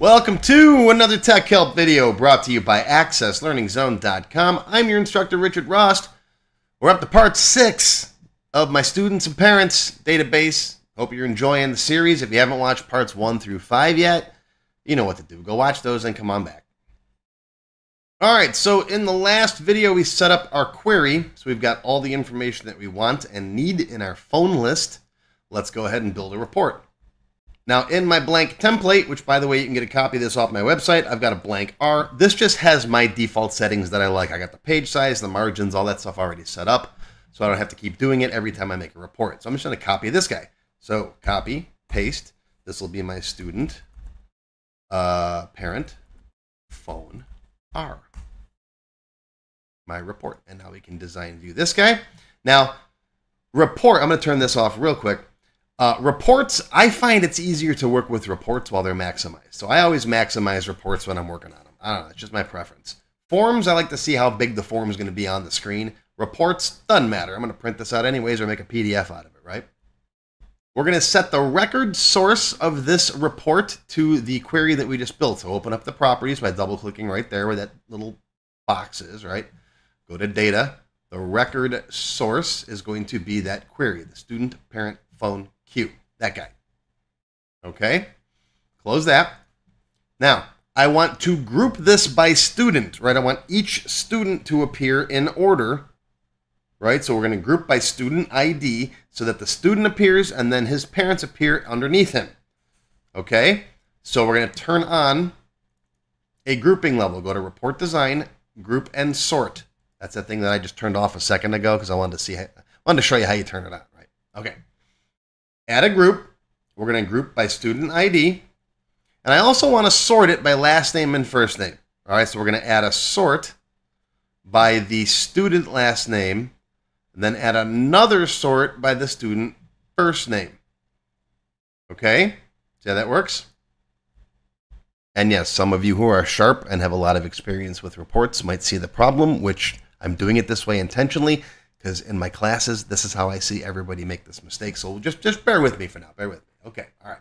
Welcome to another Tech Help video brought to you by AccessLearningZone.com. I'm your instructor, Richard Rost. We're up to part six of my students and parents database. Hope you're enjoying the series. If you haven't watched parts one through five yet, you know what to do. Go watch those and come on back. All right, so in the last video, we set up our query. So we've got all the information that we want and need in our phone list. Let's go ahead and build a report. Now, in my blank template, which by the way, you can get a copy of this off my website, I've got a blank R. This just has my default settings that I like. I got the page size, the margins, all that stuff already set up. So I don't have to keep doing it every time I make a report. So I'm just going to copy this guy. So copy, paste. This will be my student, uh, parent, phone, R. My report. And now we can design view this guy. Now, report, I'm going to turn this off real quick. Uh, reports, I find it's easier to work with reports while they're maximized. So I always maximize reports when I'm working on them. I don't know, it's just my preference. Forms, I like to see how big the form is going to be on the screen. Reports, doesn't matter. I'm going to print this out anyways or make a PDF out of it, right? We're going to set the record source of this report to the query that we just built. So open up the properties by double clicking right there where that little box is, right? Go to data. The record source is going to be that query, the student parent phone Q, that guy. Okay, close that. Now, I want to group this by student, right? I want each student to appear in order, right? So we're going to group by student ID so that the student appears and then his parents appear underneath him. Okay, so we're going to turn on a grouping level. Go to report design, group and sort. That's the thing that I just turned off a second ago because I wanted to see, how, I wanted to show you how you turn it on, right? Okay add a group. We're going to group by student ID. And I also want to sort it by last name and first name. All right, so we're going to add a sort by the student last name, and then add another sort by the student first name. Okay, see how that works? And yes, some of you who are sharp and have a lot of experience with reports might see the problem, which I'm doing it this way intentionally because in my classes, this is how I see everybody make this mistake. So just just bear with me for now. Bear with me. Okay. All right.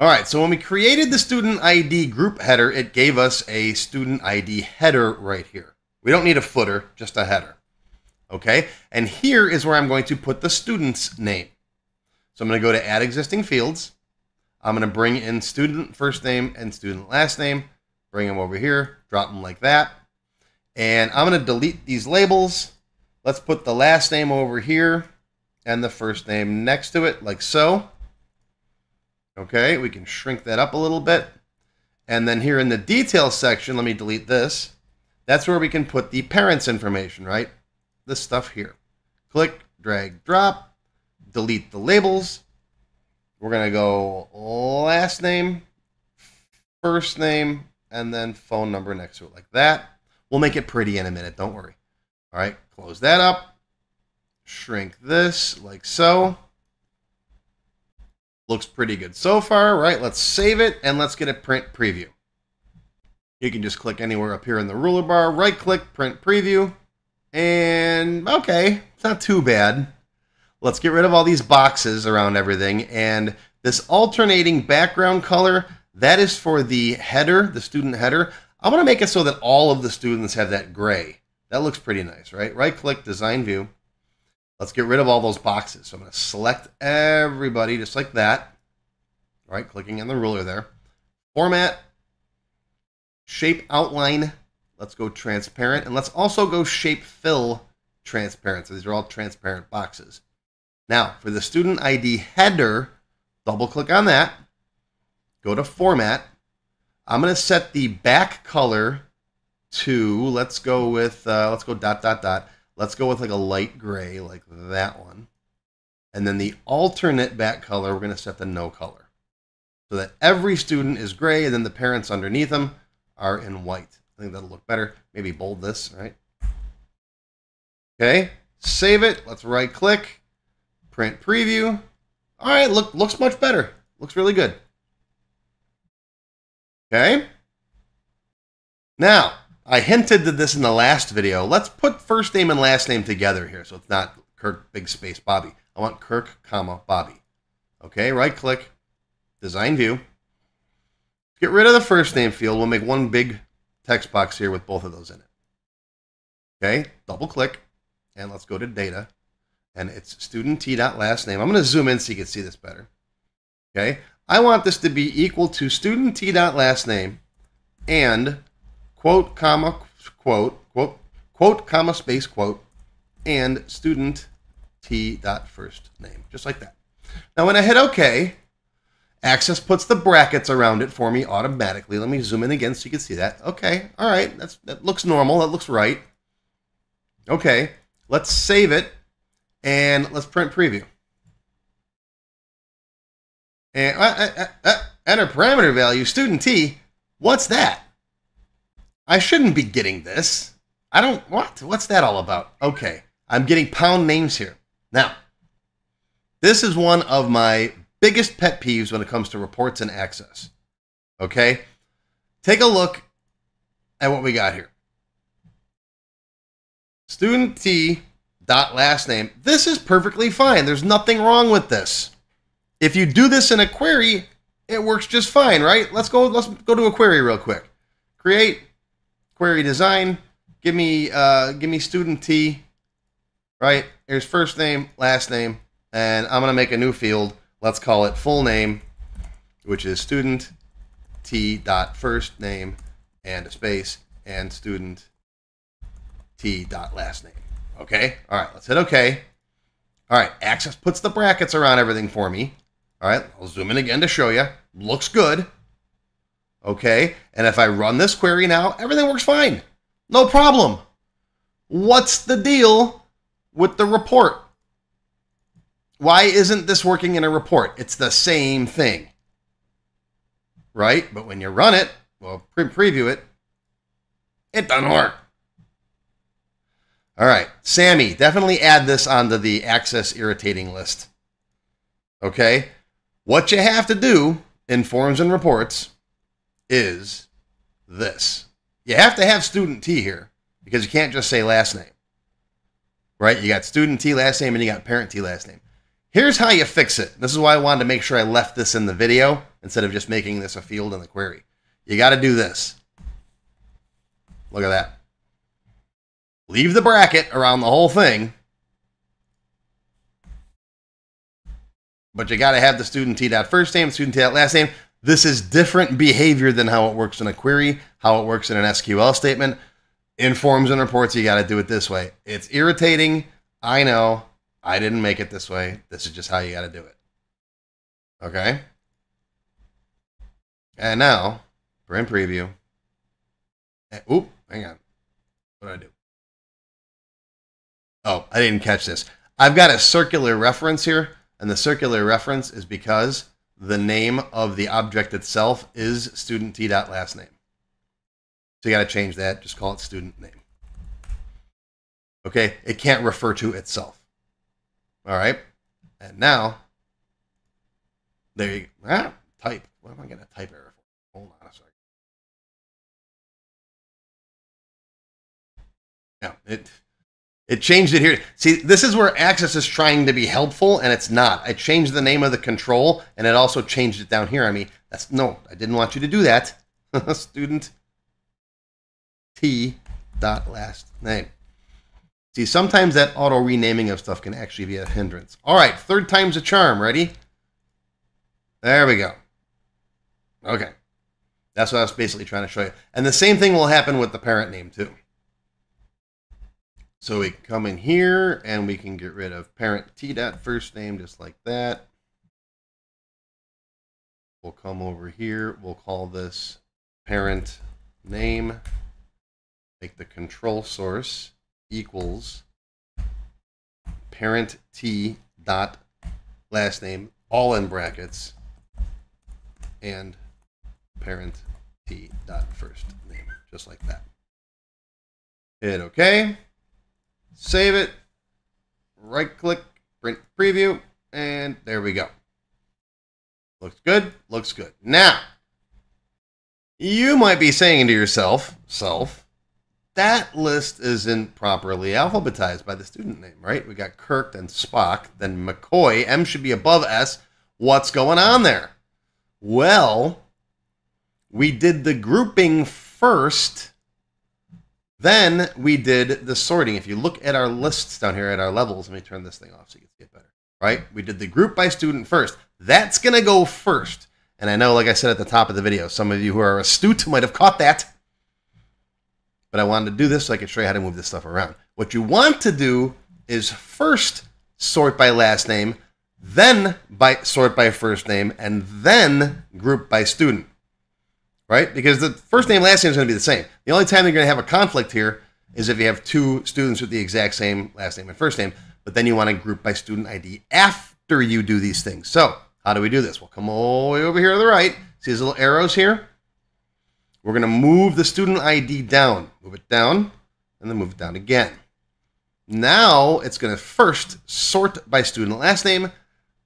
All right. So when we created the student ID group header, it gave us a student ID header right here. We don't need a footer, just a header. Okay. And here is where I'm going to put the student's name. So I'm going to go to add existing fields. I'm going to bring in student first name and student last name. Bring them over here, drop them like that. And I'm going to delete these labels Let's put the last name over here and the first name next to it, like so. Okay, we can shrink that up a little bit. And then here in the details section, let me delete this. That's where we can put the parents information, right? This stuff here. Click, drag, drop, delete the labels. We're going to go last name, first name, and then phone number next to it like that. We'll make it pretty in a minute, don't worry. All right, close that up. Shrink this like so. Looks pretty good so far, right? Let's save it and let's get a print preview. You can just click anywhere up here in the ruler bar, right click, print preview. And okay, it's not too bad. Let's get rid of all these boxes around everything. And this alternating background color, that is for the header, the student header. I want to make it so that all of the students have that gray. That looks pretty nice, right? Right click, design view. Let's get rid of all those boxes. So I'm going to select everybody just like that. Right, clicking on the ruler there. Format, shape outline. Let's go transparent. And let's also go shape fill transparent. So these are all transparent boxes. Now, for the student ID header, double click on that. Go to format. I'm going to set the back color to let's go with uh, let's go dot dot dot. Let's go with like a light gray, like that one. And then the alternate back color, we're going to set the no color. So that every student is gray, and then the parents underneath them are in white. I think that'll look better. Maybe bold this, right? Okay, save it. Let's right click, print preview. All right, look, looks much better. Looks really good. Okay. Now, I hinted at this in the last video. Let's put first name and last name together here so it's not Kirk big space Bobby. I want Kirk, comma, Bobby. Okay, right click, design view. get rid of the first name field. We'll make one big text box here with both of those in it. Okay, double click, and let's go to data. And it's student t dot last name. I'm going to zoom in so you can see this better. Okay, I want this to be equal to student t dot last name and quote comma quote quote quote comma space quote and student t dot first name, just like that. Now when I hit OK, Access puts the brackets around it for me automatically. Let me zoom in again so you can see that. Okay, all right, that's that looks normal. That looks right. Okay, let's save it and let's print preview. And uh, uh, uh, uh, enter parameter value student t. What's that? I shouldn't be getting this. I don't what? What's that all about? Okay, I'm getting pound names here. Now, this is one of my biggest pet peeves when it comes to reports and access. Okay? Take a look at what we got here. Student T dot last name. This is perfectly fine. There's nothing wrong with this. If you do this in a query, it works just fine, right? Let's go let's go to a query real quick. Create query design. Give me uh give me student T. Right? Here's first name, last name, and I'm gonna make a new field let's call it full name, which is student t dot first name and a space and student t dot last name. Okay. All right. Let's hit OK. All right. Access puts the brackets around everything for me. All right. I'll zoom in again to show you. Looks good. Okay. And if I run this query now, everything works fine. No problem. What's the deal with the report? Why isn't this working in a report? It's the same thing. Right? But when you run it, well, pre preview it, it doesn't work. All right, Sammy, definitely add this onto the access irritating list. Okay? What you have to do in forms and reports is this. You have to have student T here because you can't just say last name. Right? You got student T last name and you got parent T last name. Here's how you fix it. This is why I wanted to make sure I left this in the video instead of just making this a field in the query. You got to do this. Look at that. Leave the bracket around the whole thing. But you got to have the student t dot first name, student t dot last name. This is different behavior than how it works in a query, how it works in an SQL statement. In forms and reports, you got to do it this way. It's irritating. I know. I didn't make it this way. This is just how you got to do it. Okay? And now, print preview. And, oop, hang on. What did I do? Oh, I didn't catch this. I've got a circular reference here, and the circular reference is because the name of the object itself is student t dot last name. So you got to change that. Just call it student name. Okay? It can't refer to itself. All right. And now, there you go. Ah, type. What am I going to type error for? Hold on a second. Yeah, it it changed it here. See, this is where Access is trying to be helpful, and it's not. I changed the name of the control, and it also changed it down here. I mean, that's no, I didn't want you to do that. Student T dot last name. See, sometimes that auto renaming of stuff can actually be a hindrance. All right, third time's a charm. Ready? There we go. Okay. That's what I was basically trying to show you. And the same thing will happen with the parent name too. So we come in here and we can get rid of parent t dot first name just like that. We'll come over here. We'll call this parent name. Make the control source equals parent t dot last name, all in brackets, and parent t dot first name, just like that. Hit OK. Save it. Right click, print preview, and there we go. Looks good. Looks good. Now, you might be saying to yourself, self, that list isn't properly alphabetized by the student name, right? We got Kirk, then Spock, then McCoy. M should be above S. What's going on there? Well, we did the grouping first, then we did the sorting. If you look at our lists down here at our levels, let me turn this thing off so you can see it better. Right? We did the group by student first. That's going to go first. And I know, like I said at the top of the video, some of you who are astute might have caught that. But I wanted to do this so I could show you how to move this stuff around. What you want to do is first sort by last name, then by sort by first name, and then group by student. Right? Because the first name, last name is going to be the same. The only time you're going to have a conflict here is if you have two students with the exact same last name and first name, but then you want to group by student ID after you do these things. So, how do we do this? We'll come all the way over here to the right. See these little arrows here? We're going to move the student ID down. Move it down, and then move it down again. Now it's going to first sort by student last name,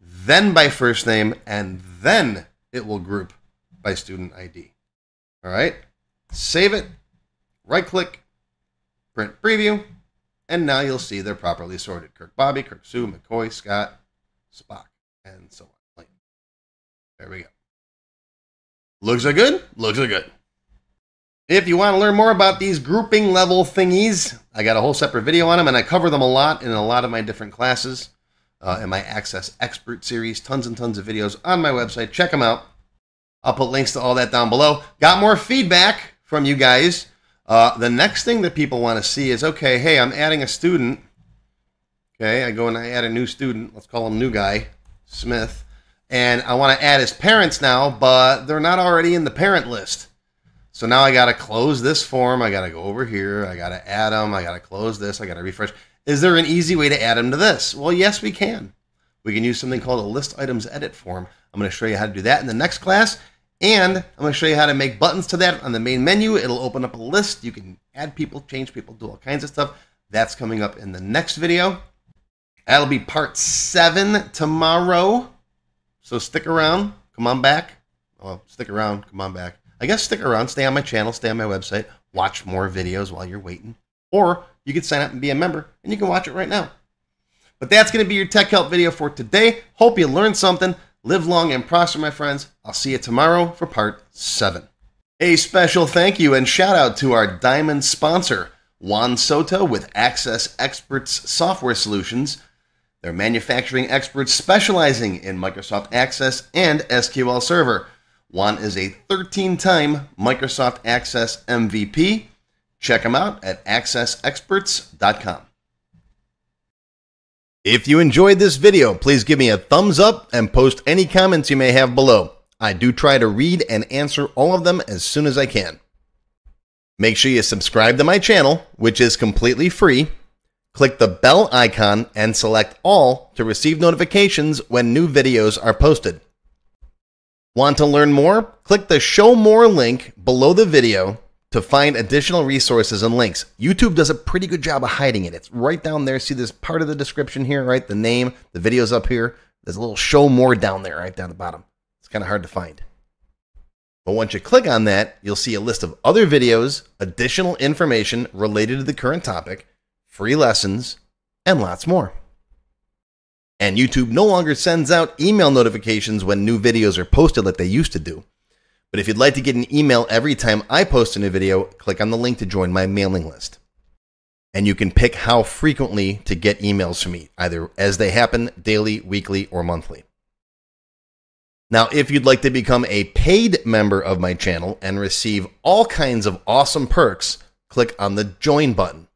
then by first name, and then it will group by student ID. All right? Save it, right click, print preview, and now you'll see they're properly sorted. Kirk Bobby, Kirk Sue, McCoy, Scott, Spock, and so on. There we go. Looks are good? Looks are good. If you want to learn more about these grouping level thingies, I got a whole separate video on them, and I cover them a lot in a lot of my different classes uh, in my Access Expert series. Tons and tons of videos on my website. Check them out. I'll put links to all that down below. Got more feedback from you guys. Uh, the next thing that people want to see is okay, hey, I'm adding a student. Okay, I go and I add a new student. Let's call him new guy, Smith. And I want to add his parents now, but they're not already in the parent list. So now I got to close this form. I got to go over here. I got to add them. I got to close this. I got to refresh. Is there an easy way to add them to this? Well, yes, we can. We can use something called a list items edit form. I'm going to show you how to do that in the next class. And I'm going to show you how to make buttons to that on the main menu. It'll open up a list. You can add people, change people, do all kinds of stuff. That's coming up in the next video. That'll be part seven tomorrow. So stick around. Come on back. Well, stick around. Come on back. I guess stick around, stay on my channel, stay on my website, watch more videos while you're waiting. Or you can sign up and be a member and you can watch it right now. But that's going to be your tech help video for today. Hope you learned something. Live long and prosper, my friends. I'll see you tomorrow for part seven. A special thank you and shout out to our diamond sponsor, Juan Soto with Access Experts Software Solutions. They're manufacturing experts specializing in Microsoft Access and SQL Server. Juan is a 13 time Microsoft Access MVP. Check him out at accessexperts.com. If you enjoyed this video, please give me a thumbs up and post any comments you may have below. I do try to read and answer all of them as soon as I can. Make sure you subscribe to my channel, which is completely free. Click the bell icon and select all to receive notifications when new videos are posted. Want to learn more? Click the Show More link below the video to find additional resources and links. YouTube does a pretty good job of hiding it. It's right down there. See this part of the description here, right? The name, the video's up here. There's a little Show More down there, right down the bottom. It's kind of hard to find. But once you click on that, you'll see a list of other videos, additional information related to the current topic, free lessons, and lots more. And YouTube no longer sends out email notifications when new videos are posted like they used to do. But if you'd like to get an email every time I post a new video, click on the link to join my mailing list. And you can pick how frequently to get emails from me, either as they happen daily, weekly, or monthly. Now, if you'd like to become a paid member of my channel and receive all kinds of awesome perks, click on the join button.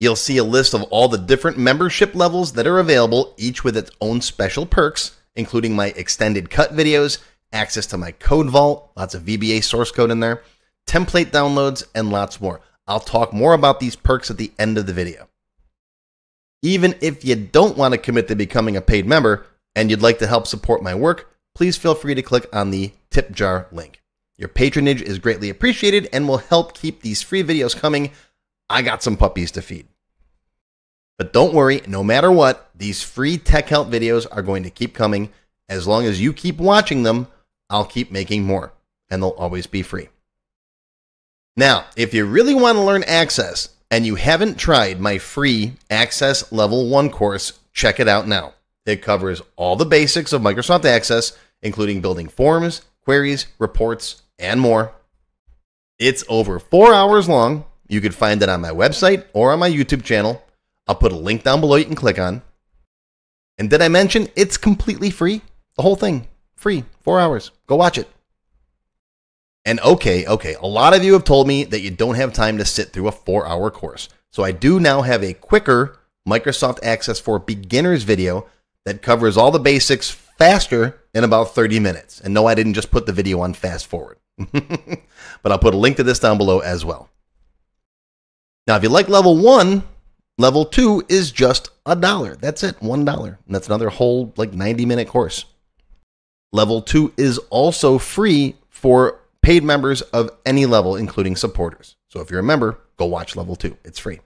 You'll see a list of all the different membership levels that are available, each with its own special perks, including my extended cut videos, access to my code vault, lots of VBA source code in there, template downloads, and lots more. I'll talk more about these perks at the end of the video. Even if you don't want to commit to becoming a paid member and you'd like to help support my work, please feel free to click on the tip jar link. Your patronage is greatly appreciated and will help keep these free videos coming. I got some puppies to feed. But don't worry, no matter what, these free tech help videos are going to keep coming. As long as you keep watching them, I'll keep making more, and they'll always be free. Now, if you really want to learn Access and you haven't tried my free Access Level 1 course, check it out now. It covers all the basics of Microsoft Access, including building forms, queries, reports, and more. It's over four hours long. You can find it on my website or on my YouTube channel. I'll put a link down below you can click on. And did I mention it's completely free? The whole thing, free, four hours. Go watch it. And okay, okay, a lot of you have told me that you don't have time to sit through a four hour course. So I do now have a quicker Microsoft Access for Beginners video that covers all the basics faster in about 30 minutes. And no, I didn't just put the video on fast forward, but I'll put a link to this down below as well. Now, if you like level one, level two is just a dollar. That's it, one dollar. And that's another whole like 90 minute course. Level two is also free for paid members of any level, including supporters. So if you're a member, go watch level two. It's free.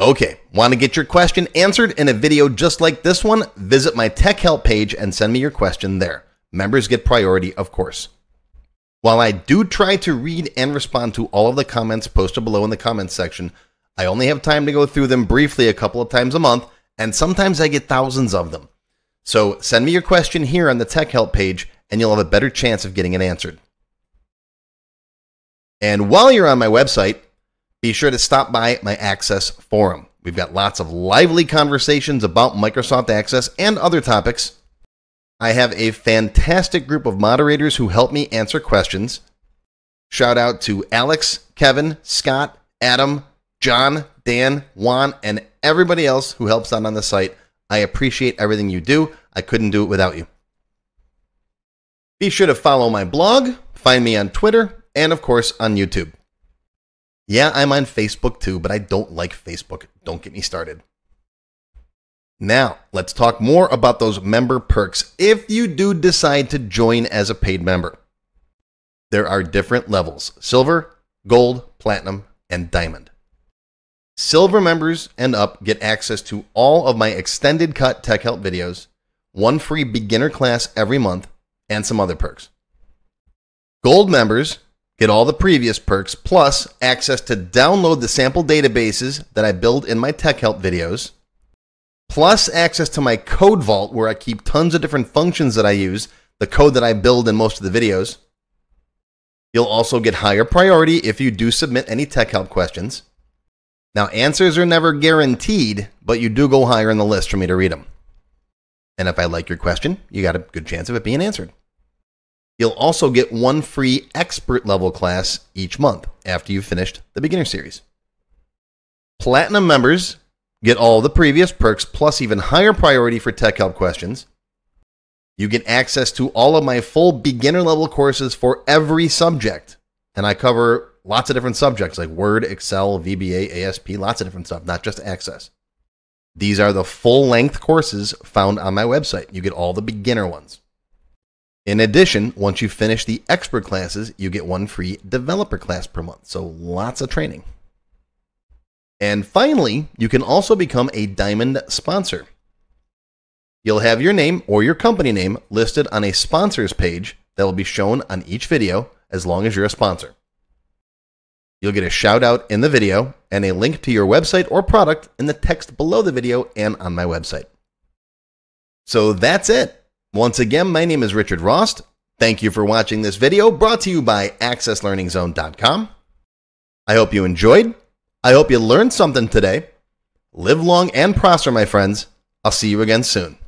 Okay, want to get your question answered in a video just like this one? Visit my tech help page and send me your question there. Members get priority, of course. While I do try to read and respond to all of the comments posted below in the comments section, I only have time to go through them briefly a couple of times a month, and sometimes I get thousands of them. So send me your question here on the tech help page, and you'll have a better chance of getting it answered. And while you're on my website, be sure to stop by my Access forum. We've got lots of lively conversations about Microsoft Access and other topics. I have a fantastic group of moderators who help me answer questions. Shout out to Alex, Kevin, Scott, Adam, John, Dan, Juan, and everybody else who helps out on the site. I appreciate everything you do. I couldn't do it without you. Be sure to follow my blog, find me on Twitter, and of course on YouTube. Yeah, I'm on Facebook too, but I don't like Facebook. Don't get me started. Now, let's talk more about those member perks if you do decide to join as a paid member. There are different levels silver, gold, platinum, and diamond. Silver members and up get access to all of my extended cut tech help videos, one free beginner class every month, and some other perks. Gold members Get all the previous perks, plus access to download the sample databases that I build in my tech help videos, plus access to my code vault where I keep tons of different functions that I use, the code that I build in most of the videos. You'll also get higher priority if you do submit any tech help questions. Now, answers are never guaranteed, but you do go higher in the list for me to read them. And if I like your question, you got a good chance of it being answered. You'll also get one free expert level class each month after you've finished the beginner series. Platinum members get all the previous perks plus even higher priority for tech help questions. You get access to all of my full beginner level courses for every subject. And I cover lots of different subjects like Word, Excel, VBA, ASP, lots of different stuff, not just Access. These are the full length courses found on my website. You get all the beginner ones. In addition, once you finish the expert classes, you get one free developer class per month. So lots of training. And finally, you can also become a Diamond sponsor. You'll have your name or your company name listed on a sponsors page that will be shown on each video as long as you're a sponsor. You'll get a shout out in the video and a link to your website or product in the text below the video and on my website. So that's it. Once again, my name is Richard Rost. Thank you for watching this video brought to you by AccessLearningZone.com. I hope you enjoyed. I hope you learned something today. Live long and prosper, my friends. I'll see you again soon.